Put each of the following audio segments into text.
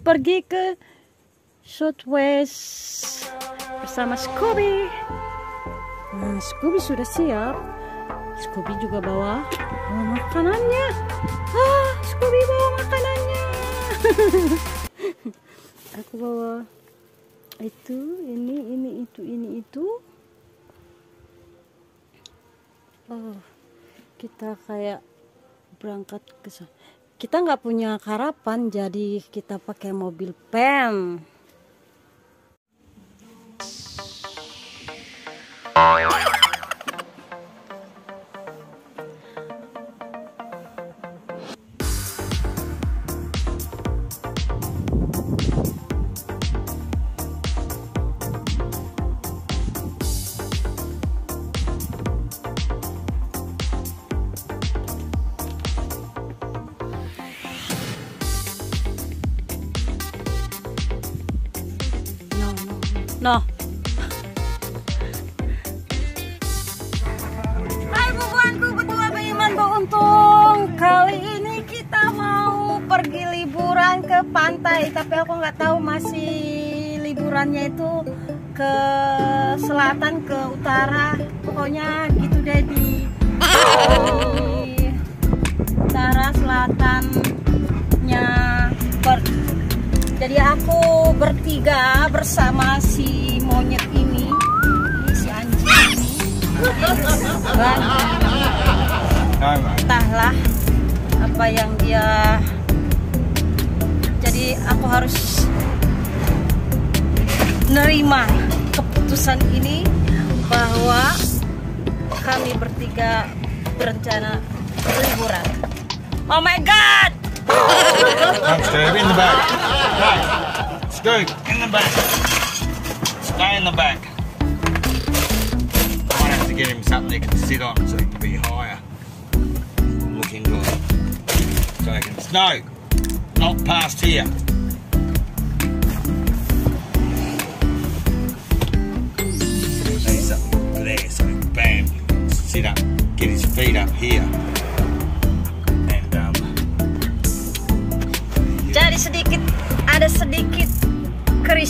pergi ke Southwest bersama Scooby. Nah, Scooby sudah siap. Scooby juga bawa, bawa makanannya. Ah, Scooby bawa makanannya. Aku bawa itu, ini, ini, itu, ini, itu. Oh, kita kayak berangkat ke sana. Kita nggak punya karapan, jadi kita pakai mobil pem. No. Hai bubuanku berdua beriman beruntung? Kali ini kita mau pergi liburan ke pantai Tapi aku nggak tahu masih liburannya itu ke selatan, ke utara. Pokoknya gitu deh di, di jadi aku bertiga bersama si monyet ini, si anjing ini. Entahlah apa yang dia. Jadi aku harus nerima keputusan ini bahwa kami bertiga berencana liburan. Oh my god! Steve, in the back. Go. Scoot, in the back. Stay in the back. I Might have to get him something he can sit on so he can be higher. Looking good. So he can. No! Not past here. Something there so bam, sit up,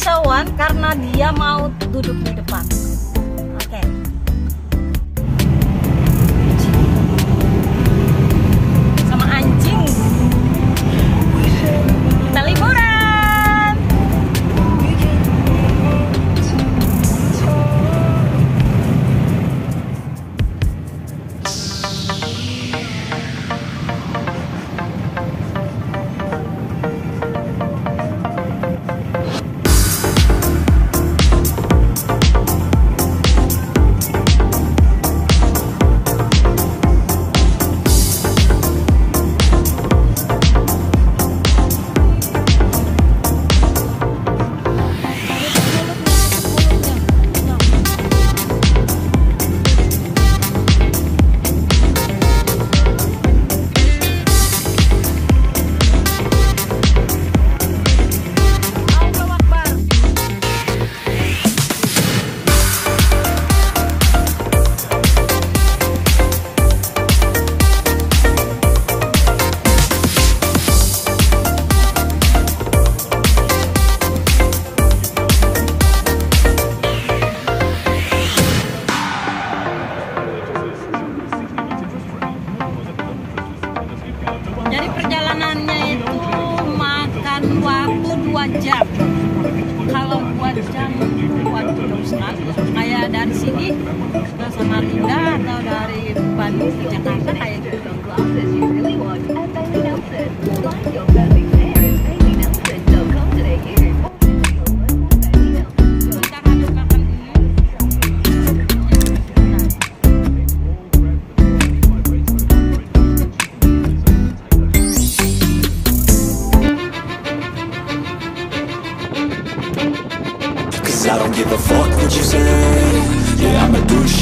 kerisauan karena dia mau duduk di depan. Jam. Kalau 2 jam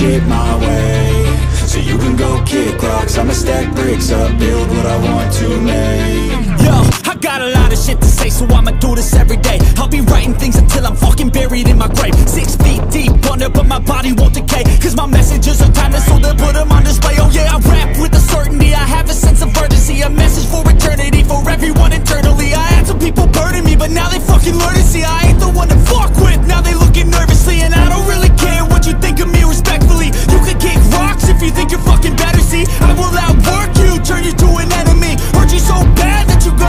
shit my way. So you can go kick rocks. I'ma stack bricks up, build what I want to make. Yo, I got a lot of shit to say, so I'ma do this every day. I'll be writing things until I'm fucking buried in my grave. Six feet deep under, but my body won't decay Cause my messages are timeless, so they'll put them on display. Oh yeah, I rap with a certainty, I have a sense of urgency A message for eternity, for everyone internally. I had some people burning me, but now they fucking learn to see. I ain't the one to fuck with, now they looking nervously And I don't really care what you think of me respectfully. You can kick rocks if you think you're fucking better, see I will outwork you, turn you to an enemy. Hurt you so bad that you go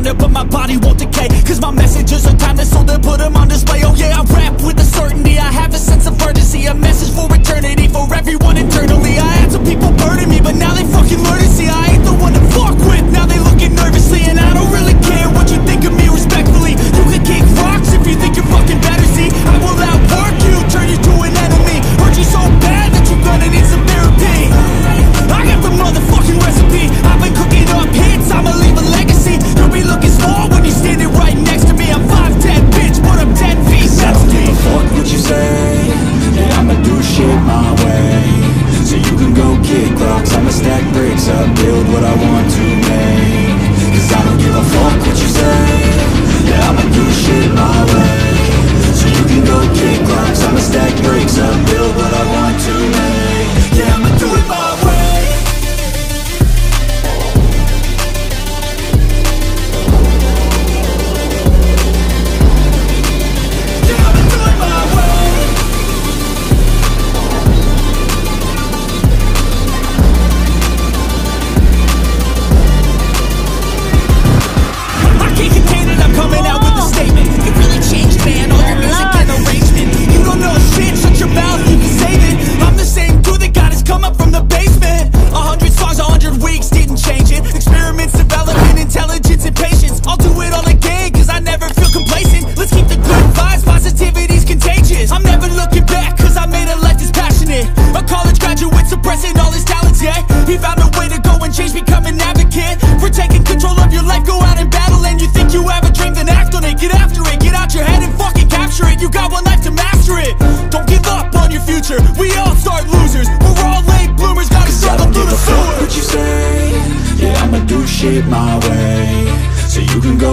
honor, but my body won't decay. Cause my messages are timeless, so they'll put them on display. Oh yeah, I rap with a certainty, I have a sense of urgency A message for eternity, for everyone eternal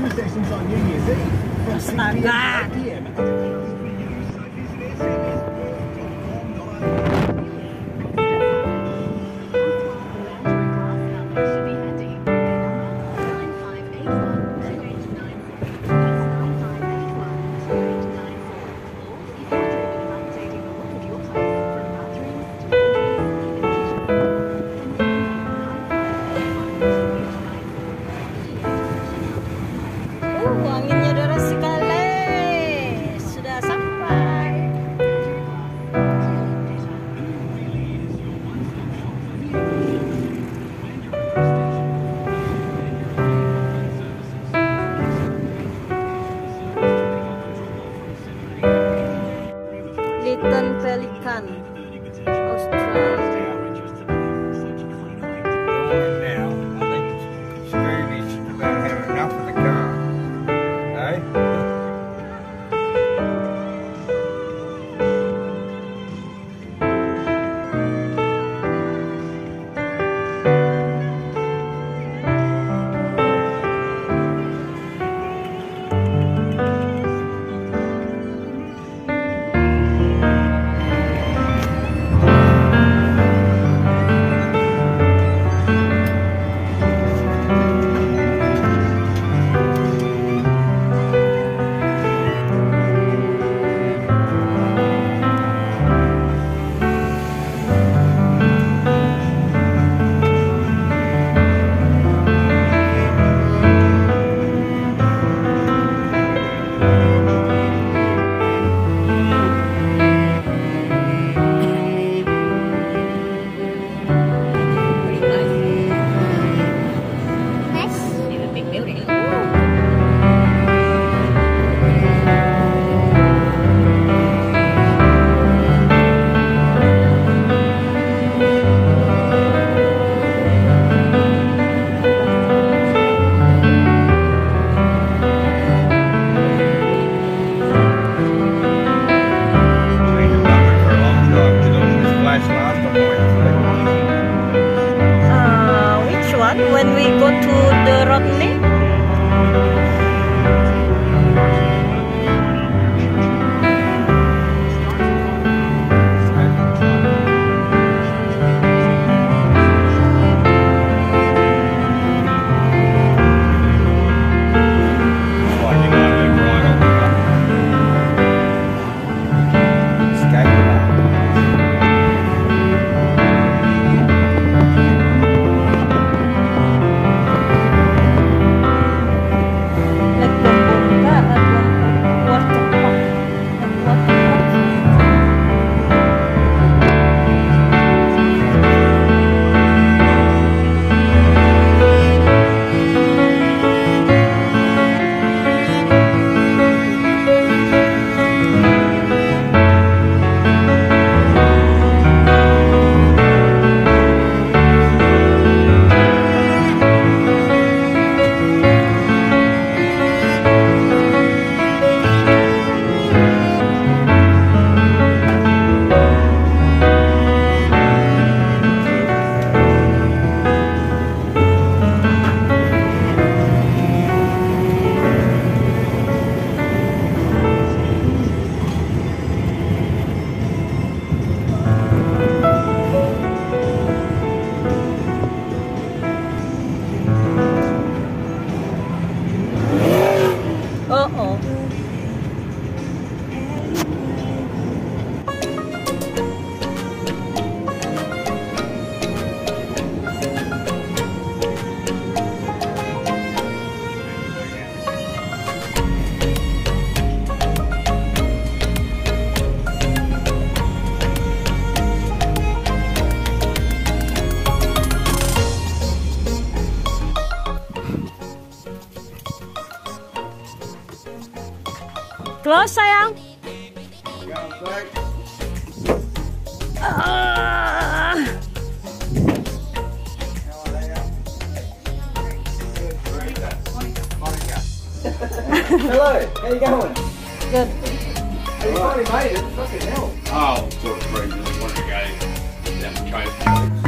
special sessions on New Year's Eve from 6 p.m. to 8 p.m. When we go to the Rodney? Close, sayang. Hello, how you going? Good. You. Fucking hell. Oh, sort of crazy. Guys